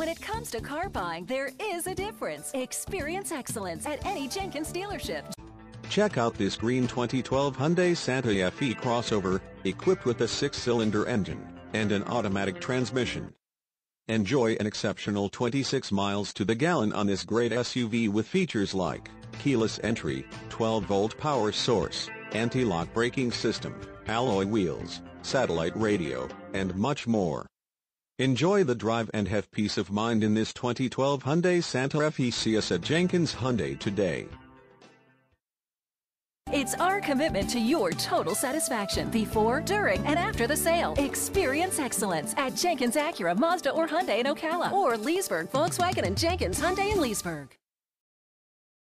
When it comes to car buying, there is a difference. Experience excellence at any Jenkins dealership. Check out this green 2012 Hyundai Santa Fe crossover, equipped with a six-cylinder engine and an automatic transmission. Enjoy an exceptional 26 miles to the gallon on this great SUV with features like keyless entry, 12-volt power source, anti-lock braking system, alloy wheels, satellite radio, and much more. Enjoy the drive and have peace of mind in this 2012 Hyundai Santa Fe. See us at Jenkins Hyundai today. It's our commitment to your total satisfaction before, during, and after the sale. Experience excellence at Jenkins Acura, Mazda, or Hyundai in Ocala, or Leesburg, Volkswagen, and Jenkins Hyundai in Leesburg.